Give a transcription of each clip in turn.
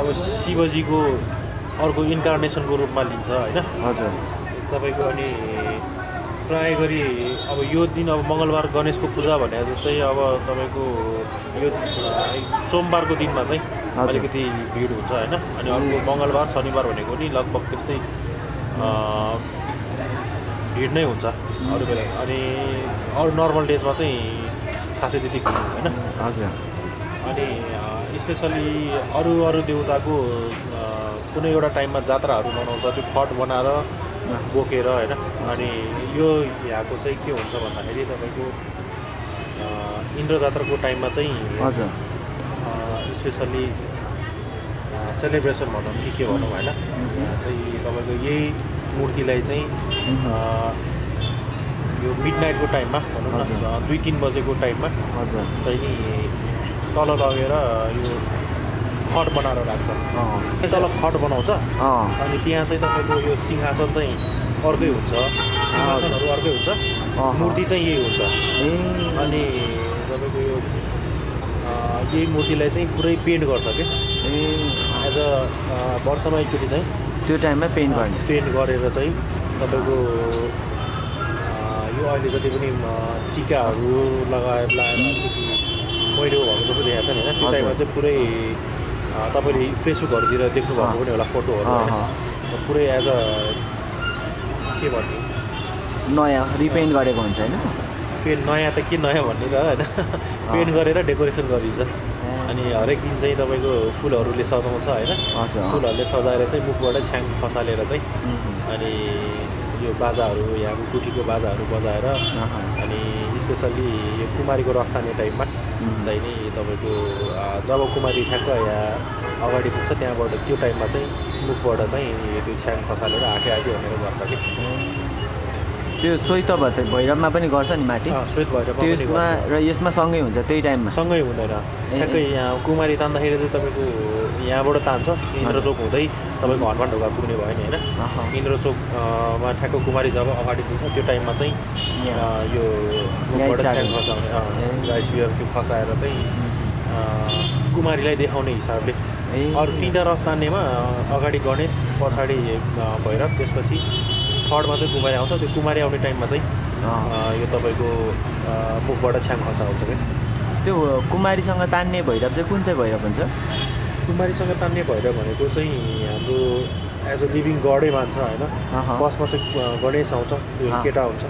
अब शिवजीको अर्को इन्कार्नेसनको रूपमा लिन्छ होइन? हजुर। तपाईँको अनि प्राय गरी अब यो दिन अब मङ्गलबार गणेशको पूजा भने जस्तै अब तपाईँको यो सोमबारको दिनमा चाहिँ। अलिकति भिड हुन्छ होइन? अनि अर्को मङ्गलबार शनिबार भनेको नि लगभग त्यस्तै भिड नै हुन्छ अरू बेला। अनि अरू नर्मल डेजमा चाहिँ खासै त्यति हुँदैन हजुर। अनि स्पेसली अरू अरू देउताको कुनै एउटा टाइममा जात्राहरू मनाउँछ त्यो खट बनाएर बोकेर होइन? अनि यो यहाँको चाहिँ के हुन्छ भन्दाखेरि तपाईँको इन्द्र जात्राको टाइममा चाहिँ हजुर। स्पेसल्ली सेलिब्रेसन भनौँ कि के भनौँ होइन? चाहिँ तपाईँको यही मूर्तिलाई चाहिँ यो मिड नाइटको टाइममा भनौँ न दुई तिन बजेको टाइममा हजुर। चाहिँ तल लगेर यो खट बनाएर राख्छ। तल खट बनाउँछ। अनि त्यहाँ चाहिँ तपाईँको यो सिंहासन चाहिँ अर्कै हुन्छ। सिंहासनहरू अर्कै हुन्छ। मूर्ति चाहिँ यही हुन्छ। अनि तपाईँको यो यही मूर्तिलाई चाहिँ पुरै पेन्ट गर्छ कि? एज अ वर्षमा एकचोटि चाहिँ। त्यो टाइममा पेन्ट गर्ने। पेन्ट गरेर चाहिँ तपाईँको यो अहिले जति पनि टिकाहरू लगाएर लगाएर अलिकति मैलो भएको जस्तो देखाएको छ नि होइन। त्यो। टाइममा चाहिँ पुरै तपाईँले फेसबुकहरूतिर देख्नुभएको पनि होला फोटोहरू। पुरै एज अ के भन्ने? नयाँ रिपेन्ट गरेको हुन्छ होइन? पेन्ट नयाँ त के नयाँ भन्ने त होइन। पेन्ट गरेर डेकोरेसन गरिन्छ। अनि हरेक दिन चाहिँ तपाईँको फुलहरूले सजाउँछ होइन। फुलहरूले सजाएर चाहिँ मुखबाट छ्याङ खसालेर चाहिँ अनि यो बाजाहरू यहाँको कुठीको बाजाहरू बजाएर अनि स्पेसल्ली यो कुमारीको रक्ताने टाइममा उम्, चाहिँ नि तपाईँको जब कुमारी ठ्याक्क यहाँ अगाडि पुग्छ त्यहाँबाट त्यो टाइममा चाहिँ मुखबाट चाहिँ त्यो छ्याङ खसालेर आँखे आँखे भनेर गर्छ कि। त्यो सोही भत भैरवमा पनि गर्छ नि माथि? श्वेत भएर त्यसमा र यसमा सँगै हुन्छ त्यही टाइममा? सँगै हुँदैन। ठ्याक्कै यहाँ कुमारी तान्दाखेरि चाहिँ तपाईँको यहाँबाट तान्छ इन्द्रचोक हुँदै तपाईँको हनुमान ढोका पुग्ने भयो नि होइन? इन्द्रचोकमा ठ्याक्क कुमारी जब अगाडि पुग्छ त्यो टाइममा चाहिँ यो बियर त्यो खसाएर चाहिँ कुमारीलाई देखाउने हिसाबले। अरू तिनवटा रथ तान्नेमा अगाडि गणेश पछाडि भैरव त्यसपछि थर्डमा चाहिँ कुमारी आउँछ। त्यो कुमारी आउने टाइममा चाहिँ यो तपाईँको मुखबाट छ्याङ खसाउँछ क्या त्यो कुमारीसँग तान्ने भैरव चाहिँ कुन चाहिँ भैरव हुन्छ? कुमारीसँग तान्ने भैरव भनेको चाहिँ हाम्रो एज अ लिभिङ गडै मान्छ होइन? फर्स्टमा चाहिँ गणेश आउँछ। केटा हुन्छ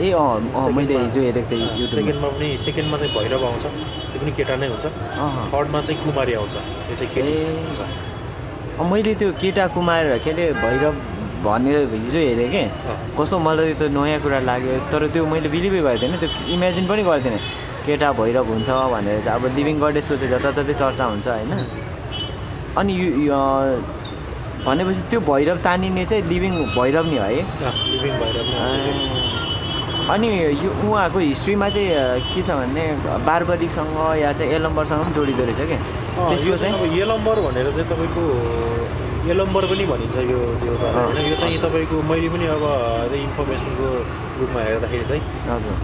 ए अँ मैले हिजो हेरेको थिएँ सेकेन्डमा पनि सेकेन्डमा चाहिँ भैरव आउँछ त्यो पनि केटा नै हुन्छ। थर्डमा चाहिँ कुमारी आउँछ त्यो चाहिँ केटी ए। हुन्छ। मैले त्यो केटा कुमार के अरे भैरव भनेर हिजो हेरेँ कि। कस्तो मलाई त्यो नयाँ कुरा लाग्यो तर त्यो मैले बिलिभै गर्दिनँ त्यो इमेजिन पनि गर्दिनँ केटा भैरव हुन्छ भनेर चाहिँ अब लिभिङ गडेसको चाहिँ जताततै चर्चा हुन्छ होइन? अनि यो यो, भनेपछि त्यो भैरव तानिने चाहिँ लिभिङ भैरव नि है लिभिङ भैरव। अनि यो उहाँको हिस्ट्रीमा चाहिँ के छ भने बारबरीसँग या चाहिँ एलम्बरसँग पनि जोडिँदो रहेछ क्या त्यसको चाहिँ यलम्बर भनेर चाहिँ तपाईँको यलम्बर पनि भनिन्छ यो होइन यो चाहिँ तपाईँको मैले पनि अब इन्फर्मेसनको रूपमा हेर्दाखेरि चाहिँ हजुर।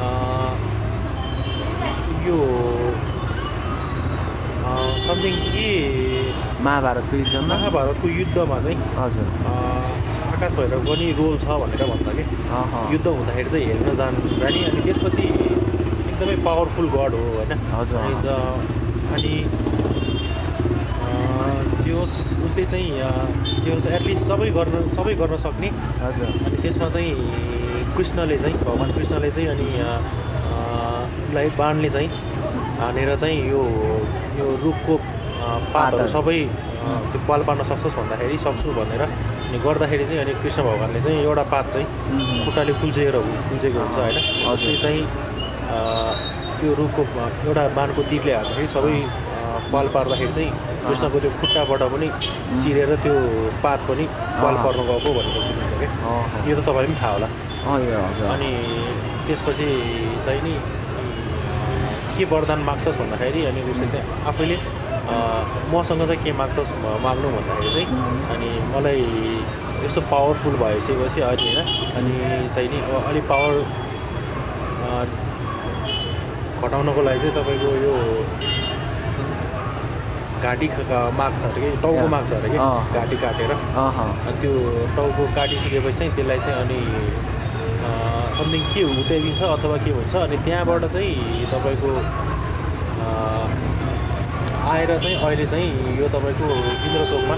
यो समथिङ के महाभारतको युद्धमा? महाभारतको युद्धमा चाहिँ हजुर। आकाश भैरव पनि रोल छ भनेर भन्छ कि युद्ध हुँदाखेरि चाहिँ हेर्न जानु जाने अनि त्यसपछि एकदमै पावरफुल गड हो होइन? हजुर, अनि त्यो उसले चाहिँ त्यो एटलिस्ट सबै गर्न सबै गर्न सक्ने। हजुर। अनि त्यसमा चाहिँ कृष्णले चाहिँ भगवान् कृष्णले चाहिँ अनि उसलाई बाणले चाहिँ हानेर चाहिँ यो यो रुखको पातहरू। सबै त्यो पाल पार्न सक्छस् भन्दाखेरि सक्छु भनेर। अनि गर्दाखेरि चाहिँ अनि कृष्ण भगवान्ले चाहिँ एउटा पात चाहिँ खुट्टाले कुल्चेर कुल्चेको हुन्छ होइन। उसले चाहिँ त्यो रुखको एउटा बाणको तिरले हाल्दाखेरि सबै पाल पार्दाखेरि चाहिँ कृष्णको त्यो खुट्टाबाट पनि चिरेर त्यो पात पनि पाल। पर्न गएको भनेको सुनिन्छ क्या यो त तपाईँलाई पनि थाहा होला। अनि त्यसपछि चाहिँ नि के वरदान माग्छस् भन्दाखेरि अनि उसले चाहिँ आफैले मसँग चाहिँ के माग्छस् माग्नु भन्दाखेरि चाहिँ अनि मलाई यस्तो पावरफुल भइसकेपछि अहिले होइन अनि चाहिँ नि अब अलिक पावर घटाउनको लागि चाहिँ तपाईँको यो घाँटी माग्छ अरे कि टाउको। माग्छ अरे कि। घाँटी काटेर अनि त्यो टाउको काटिसकेपछि चाहिँ त्यसलाई चाहिँ अनि समथिङ के उताइदिन्छ अथवा के हुन्छ अनि त्यहाँबाट चाहिँ तपाईँको आएर चाहिँ अहिले चाहिँ यो तपाईँको इन्द्रचोकमा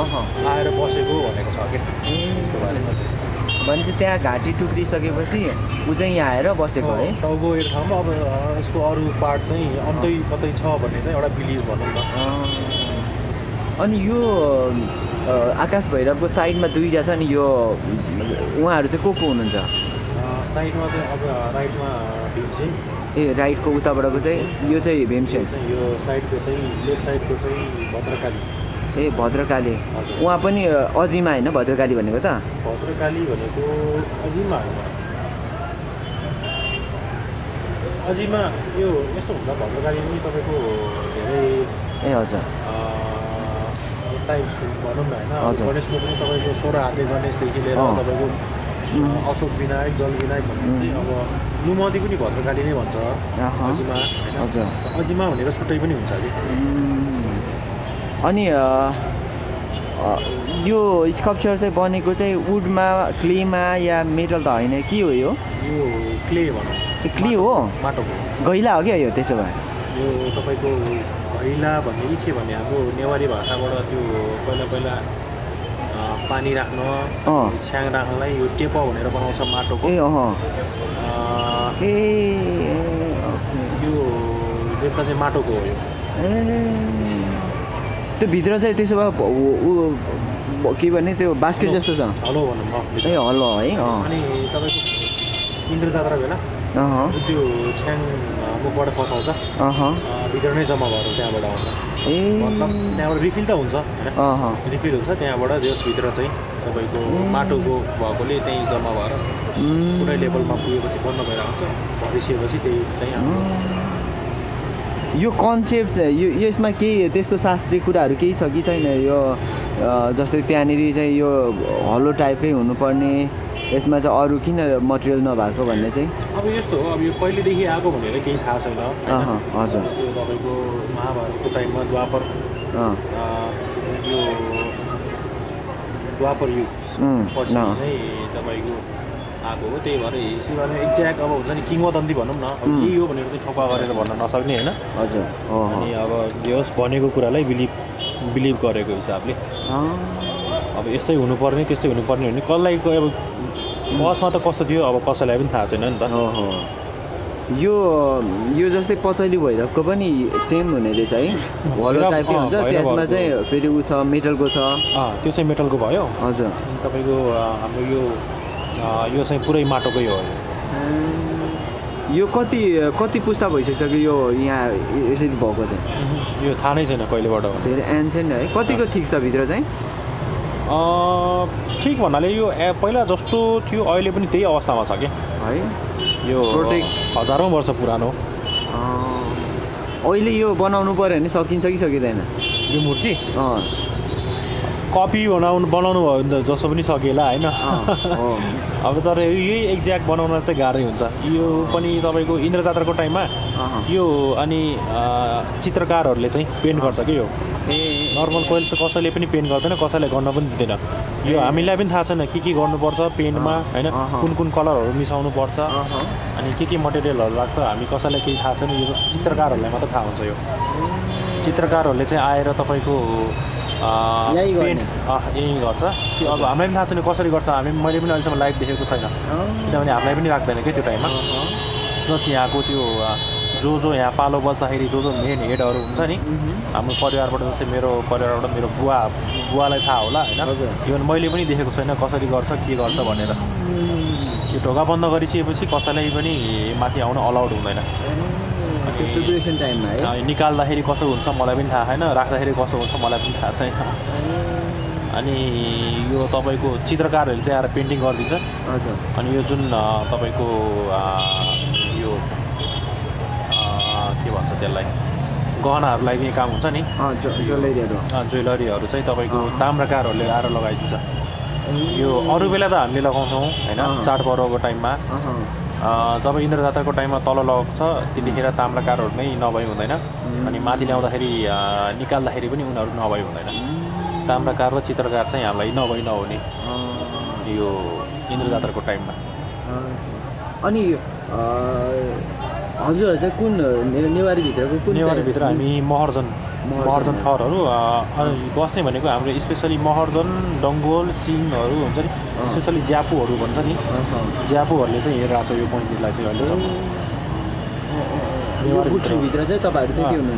अह। आएर बसेको भनेको छ क्या त्यसको बारेमा चाहिँ। भनेपछि त्यहाँ घाँटी टुक्रिसकेपछि ऊ चाहिँ यहाँ आएर बसेको है। टाउको एक ठाउँमा अब यसको अरू पार्ट चाहिँ अन्तै कतै छ भन्ने चाहिँ एउटा बिलिभ भनौँ न। अनि यो आकाश भैरवको साइडमा दुईवटा छ नि यो उहाँहरू चाहिँ को को हुनुहुन्छ? साइडमा चाहिँ अब राइटमा भीमसेन ए राइटको उताबाटको चाहिँ यो चाहिँ भीमसेन यो साइडको चाहिँ लेफ्ट साइडको चाहिँ भद्रकाली ए भद्रकाली। उहाँ पनि अजिमा होइन भद्रकाली भनेको त भद्रकाली भनेको अजिमा अजिमा यो यस्तो हुन्छ भद्रकाली पनि तपाईँको धेरै ए हजुर टाइप्स भनौँ न होइन। गणेशको पनि तपाईँको सोह्र हाते गणेशदेखि लिएर। तपाईँको. अशोक विनायक जल विनायक भन्ने चाहिँ अब लुमदी पनि भद्रकाली नै भन्छ। अजिमा होइन? अजिमा भनेर छुट्टै पनि हुन्छ उम्. अनि यो स्कल्पचर चाहिँ बनेको चाहिँ वुडमा क्लेमा या मेटल त होइन? के हो यो? यो क्ले भनौँ। क्ले हो? माटोको गैला हो क्या यो त्यसो भए? यो तपाईँको घैला भन्ने कि के भन्ने हाम्रो नेवारी भाषाबाट त्यो पहिला पहिला पानी राख्न। छ्याङ राख्नलाई यो टेप भनेर बनाउँछ माटोको। ए ए। यो देवता चाहिँ माटोको हो यो। ए। त्यो भित्र चाहिँ त्यसो भए के भने त्यो बास्केट जस्तो छ। हलो भनौँ ए हलो है अनि तपाईँको इन्द्र जात्रा बेला त्यो छ्याङ अ, मुखबाट फसाउँछ। भित्र नै जम्मा भएर त्यहाँबाट आउँछ। ए। मतलब त्यहाँबाट रिफिल त हुन्छ होइन? रिफिल हुन्छ त्यहाँबाट त्यसभित्र चाहिँ तपाईँको माटोको भएकोले त्यहीँ जम्मा भएर. पुरै लेभलमा पुगेपछि बन्द भएर आउँछ भरिसकेपछि त्यही त्यहीँ हाम्रो यो कन्सेप्ट चाहिँ यो यसमा केही त्यस्तो शास्त्रीय कुराहरू केही छ कि छैन? यो जस्तै त्यहाँनिर चाहिँ यो हलो टाइपकै हुनुपर्ने यसमा चाहिँ अरू किन मटेरियल नभएको भन्ने चाहिँ अब यस्तो हो अब यो पहिलेदेखि आएको भनेर केही थाहा छैन हजुर। त्यो तपाईँको महाभारतको टाइममा द्वापर यो द्वापर युग पछि। चाहिँ तपाईँको आएको हो त्यही भएर शिवमा एक्ज्याक्ट अब हुन्छ नि किङवदन्ती भनौँ न अब. यही हो भनेर चाहिँ ठोका गरेर भन्न नसक्ने होइन हजुर। अनि अब जे होस् भनेको कुरालाई बिलिभ बिलिभ गरेको हिसाबले अब यस्तै हुनुपर्ने त्यस्तै हुनुपर्ने भने कसलाई अब बसमा त कस्तो थियो अब कसैलाई पनि थाहा छैन नि त। यो यो जस्तै पचैली भैरवको पनि सेम हुने रहेछ है। हलो भैरव, टाइपकै हुन्छ। त्यसमा चाहिँ फेरि ऊ छ मेटलको छ। त्यो चाहिँ मेटलको भयो। हजुर। तपाईँको हाम्रो यो यो चाहिँ पुरै माटोकै हो। यो कति कति पुस्ता भइसक्यो यो यहाँ यसरी भएको चाहिँ? यो थाहा नै छैन कहिलेबाट। धेरै एन्सेन्ट है। कतिको ठिक छ भित्र चाहिँ? ठिक भन्नाले यो पहिला जस्तो थियो अहिले पनि त्यही अवस्थामा छ क्या है? यो Protect- हजारौँ वर्ष पुरानो। अहिले यो बनाउनु पऱ्यो भने सकिन्छ कि सकिँदैन? यो मूर्ति? अँ। कपी बनाउनु बनाउनु भयो भने त जसो पनि सकिएला होइन। अब तर यही एक्ज्याक्ट बनाउन चाहिँ गाह्रै हुन्छ। यो पनि तपाईँको इन्द्र जात्राको टाइममा यो अनि चित्रकारहरूले चाहिँ पेन्ट गर्छ कि यो? ए नर्मल कोइल चाहिँ कसैले पनि पेन्ट गर्दैन कसैलाई गर्न पनि दिँदैन। यो हामीलाई पनि थाहा छैन के के गर्नुपर्छ पेन्टमा होइन। कुन कुन कलरहरू मिसाउनु पर्छ। अनि के के मटेरियलहरू लाग्छ हामी कसैलाई केही थाहा छैन यो चित्रकारहरूलाई मात्रै थाहा हुन्छ यो। चित्रकारहरूले चाहिँ आएर तपाईँको? पेन्ट यहीँ गर्छ। त्यो अब हामीलाई पनि थाहा छैन कसरी गर्छ हामी मैले पनि अहिलेसम्म लाइभ देखेको छैन। किनभने हामीलाई पनि राख्दैन क्या त्यो टाइममा। प्लस यहाँको त्यो जो जो यहाँ पालो बस्दाखेरि जो जो मेन हेडहरू हुन्छ नि। हाम्रो परिवारबाट जस्तै मेरो परिवारबाट मेरो बुवा बुवालाई थाहा होला होइन। इभन मैले पनि देखेको छैन कसरी गर्छ के गर्छ भनेर। त्यो ढोका बन्द गरिसकेपछि कसैलाई पनि माथि आउन अलाउड हुँदैन। त्यो प्रिपरेसन टाइममा है। निकाल्दाखेरि कसो हुन्छ मलाई पनि थाहा छैन राख्दाखेरि कसो हुन्छ मलाई पनि थाहा छैन। अनि यो तपाईँको चित्रकारहरूले चाहिँ आएर पेन्टिङ गरिदिन्छ। हजुर। अनि यो जुन तपाईँको यो के भन्छ त्यसलाई गहनाहरूलाई दिने काम हुन्छ नि? ज्वेलरीहरू। ज्वेलरीहरू चाहिँ तपाईँको ताम्राकारहरूले आएर लगाइदिन्छ। यो अरू बेला त हामीले लगाउँछौँ होइन। चाडपर्वको टाइममा। जब इन्द्र जात्राको टाइममा तल लगेको छ त्यतिखेर ताम्राकारहरूमै नभई हुँदैन। अनि माथि ल्याउँदाखेरि निकाल्दाखेरि पनि उनीहरू नभई हुँदैन। ताम्राकार र चित्रकार चाहिँ हामीलाई नभई नहुने यो इन्द्र जात्राको टाइममा। अनि हजुरहरू चाहिँ कुन ने- नेवारीभित्रको कुन नेवारीभित्र हामी महर्जन महर्जन। थरहरू अनि बस्ने भनेको हाम्रो स्पेसली महर्जन डङ्गोल सिङहरू हुन्छ नि। स्पेसली ज्यापुहरू भन्छ नि। ज्यापुहरूले चाहिँ हेरिरहेको छ यो मन्दिरलाई चाहिँ अहिलेसम्म है?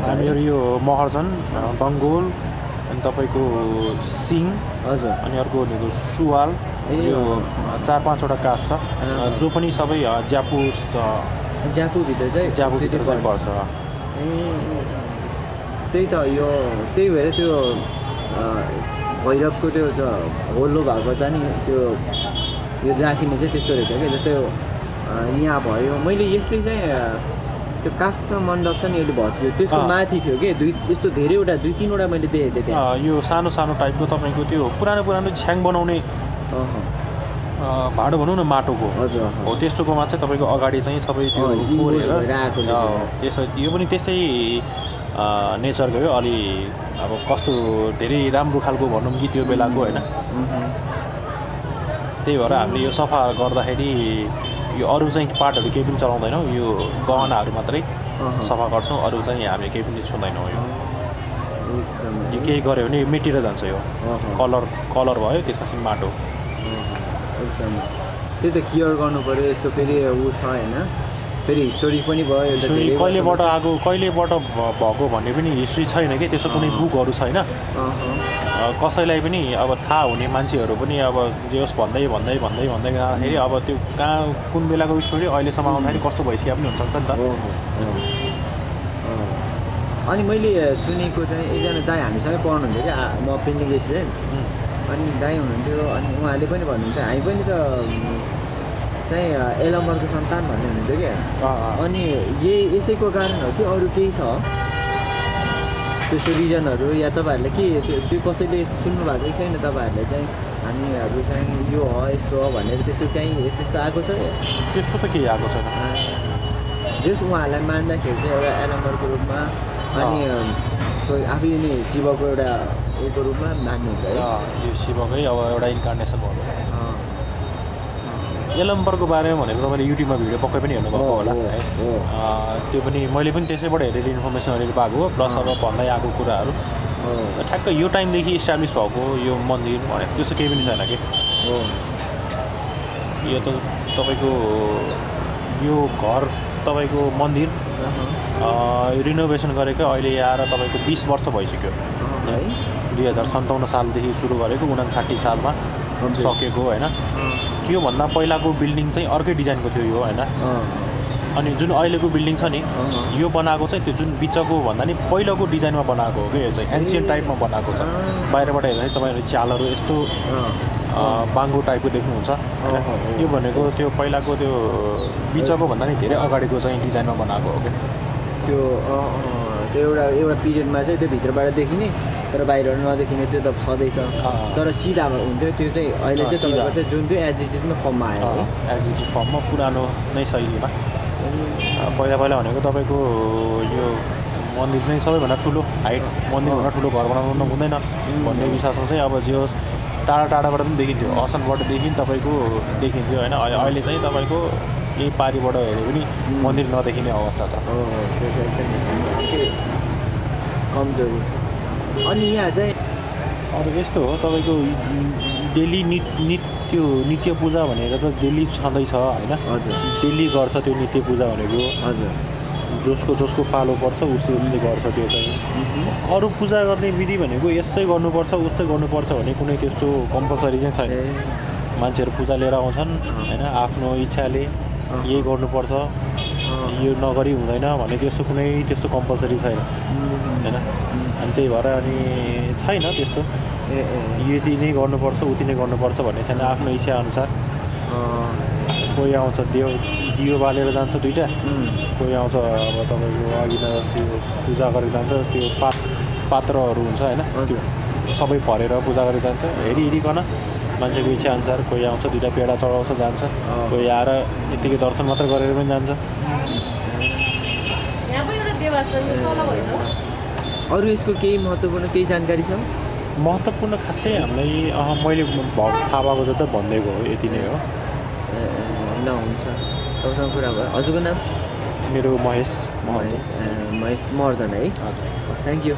हामीहरू यो महर्जन डङ्गोल अनि तपाईँको सिङ हजुर अनि अर्को भनेको सुवाल यो। चार पाँचवटा कास्ट छ। जो पनि सबै ज्यापु ज्यापुभित्र चाहिँ ज्यापुभित्र चाहिँ पर्छ। पर्छ ए, त्यही त यो त्यही भएर त्यो भैरवको त्यो ज- होलो भएको छ नि त्यो यो राखिने चाहिँ त्यस्तो रहेछ क्या जस्तै यहाँ भयो मैले यस्तै चाहिँ त्यो काष्ठ मण्डप छ नि अहिले भत्कियो त्यसको। माथि थियो कि दुई यस्तो धेरैवटा दुई तिनवटा मैले देखेको थिएँ यो सानो सानो टाइपको तपाईँको त्यो पुरानो पुरानो छ्याङ बनाउने भाँडो भनौँ न माटोको हजुर। हो त्यस्तोकोमा चाहिँ तपाईँको अगाडि चाहिँ सबै त्यो। त्यसो यो पनि त्यस्तै अँ, नेचरको हो अलि अब कस्तो धेरै राम्रो खालको भनौँ कि त्यो बेलाको होइन। त्यही भएर हामीले यो सफा गर्दाखेरि यो अरू चाहिँ पार्टहरू केही पनि चलाउँदैनौँ यो गहनाहरू मात्रै। सफा गर्छौँ अरू चाहिँ हामीले केही पनि छुँदैनौँ यो। यो केही गऱ्यो भने मेटेर जान्छ यो। कलर कलर भयो त्यसपछि माटो एकदम त्यही त केयर गर्नु पऱ्यो यसको फेरि ऊ छ होइन फेरि हिस्टोरी पनि भयो हिस्ट्री कहिलेबाट आएको कहिलेबाट भ- भएको भन्ने पनि हिस्ट्री छैन कि? त्यसो कुनै। बुकहरू छैन। कसैलाई पनि अब थाहा हुने मान्छेहरू पनि अब जे होस् भन्दै भन्दै भन्दै भन्दै जाँदाखेरि अब त्यो कहाँ कुन बेलाको स्टोरी अहिलेसम्म आउँदाखेरि कस्तो भइसक्यो पनि हुनसक्छ नि त। अनि मैले सुनेको चाहिँ एकजना दाई हामीसँगै पढ्नुहुन्थ्यो क्या म पेन्टिङ स्टुडेन्ट। अनि दाई हुनुहुन्थ्यो अनि उहाँले पनि भन्नुहुन्थ्यो हामी पनि त चाहिँ एलम्बरको सन्तान भन्ने हुनुहुन्थ्यो क्या। अनि यही यसैको कारण हो कि अरू केही छ? त्यस्तो रिजनहरू या तपाईँहरूले के त्यो कसैले सुन्नु भएको छ छैन? तपाईँहरूले चाहिँ हामीहरू चाहिँ यो हो यस्तो हो भनेर त्यस्तो काहीँ त्यस्तो आएको छ त्यस्तो त केही आएको छैन। जस उहाँहरूलाई मान्दाखेरि चाहिँ एउटा एलम्बरको रूपमा अनि सो आफै नै शिवको एउटा उयोको रूपमा मान्नुहुन्छ है। यो शिवकै अब एउटा इन्कार्नेसन भयो। अँ। एलम्बरको बारेमा भनेको तपाईँले युट्युबमा भिडियो पक्कै पनि हेर्नुभएको होला हो, त्यो पनि मैले पनि त्यसैबाट हेरेर इन्फर्मेसन अलिअलि पाएको हो प्लस अब भन्दै आएको कुराहरू। ठ्याक्क यो टाइमदेखि इस्टाब्लिस भएको यो मन्दिर भनेको त्यस्तो केही पनि छैन कि। यो त तपाईँको यो घर तपाईँको मन्दिर। रिनोभेसन गरेको अहिले आएर तपाईँको बिस वर्ष भइसक्यो। है। दुई हजार सन्ताउन्न सालदेखि सुरु गरेको उनासाठी सालमा। सकेको होइन। त्योभन्दा पहिलाको बिल्डिङ चाहिँ अर्कै डिजाइनको थियो यो होइन अनि जुन अहिलेको बिल्डिङ छ नि। यो बनाएको चाहिँ त्यो जुन बिचको भन्दा नि पहिलाको डिजाइनमा बनाएको हो कि यो चाहिँ एन्सियन्ट। टाइपमा बनाएको छ। बाहिरबाट हेर्दाखेरि तपाईँहरूले चालहरू यस्तो बाङ्गो टाइपको देख्नुहुन्छ। यो भनेको त्यो पहिलाको त्यो बिचको भन्दा नि धेरै अगाडिको चाहिँ डिजाइनमा बनाएको हो कि त्यो त्यो एउटा एउटा पिरियडमा चाहिँ त्यो भित्रबाट देखिने तर बाहिरबाट नदेखिने त्यो त छँदैछ। तर सिधा हुन्थ्यो त्यो चाहिँ अहिले चाहिँ। तपाईँको चाहिँ जुन त्यो एजिटेडमा फर्ममा आयो है। एज इट फर्ममा पुरानो नै शैलीमा पहिला पहिला भनेको तपाईँको यो मन्दिर नै सबैभन्दा ठुलो हाइट मन्दिरभन्दा ठुलो घर बनाउनु हुँदैन। भन्ने विश्वासमा चाहिँ अब जे होस् टाढा टाढाबाट पनि देखिन्थ्यो। असनबाट देखि तपाईँको देखिन्थ्यो होइन। अहिले चाहिँ तपाईँको यही पारिबाट हेऱ्यो भने मन्दिर नदेखिने अवस्था छ। त्यो चाहिँ कमजोरी। अनि यहाँ चाहिँ अब यस्तो हो तपाईँको डेली नित नित त्यो नित्य पूजा भनेको त डेली छँदैछ होइन? हजुर। डेली गर्छ त्यो नित्य पूजा भनेको। हजुर। जसको जसको पालो पर्छ उसले उसले गर्छ त्यो चाहिँ। अरू पूजा गर्ने विधि भनेको यसै गर्नुपर्छ उस्तै गर्नुपर्छ भन्ने कुनै त्यस्तो कम्पलसरी चाहिँ छैन। मान्छेहरू पूजा लिएर आउँछन् होइन? आफ्नो इच्छाले यही गर्नुपर्छ। यो नगरी हुँदैन भन्ने त्यस्तो कुनै त्यस्तो कम्पलसरी छैन। होइन? अनि त्यही भएर अनि छैन त्यस्तो। यति नै गर्नुपर्छ उति नै गर्नुपर्छ भन्ने छैन आफ्नो इच्छाअनुसार। कोही आउँछ दियो दियो बालेर जान्छ दुइटा कोही आउँछ अब तपाईँको अघि नै त्यो पूजा गरेर जान्छ त्यो पात पात्रहरू हुन्छ होइन। त्यो सबै भरेर पूजा गरेर जान्छ। हेरी हेरिकन मान्छेको इच्छा अनुसार कोही आउँछ दुइटा पेडा चढाउँछ जान्छ। कोही आएर यतिकै दर्शन मात्र गरेर पनि जान्छ। छ अरू यसको केही महत्त्वपूर्ण केही जानकारी छ? महत्त्वपूर्ण खासै हामीलाई अह मैले थाहा भएको जति भनिदिएको हो यति नै हो। ए, ल हुन्छ। तपाईँसँग कुरा भयो। हजुरको नाम? मेरो महेश महेश महेश महर्जन है। हजुर। Thank you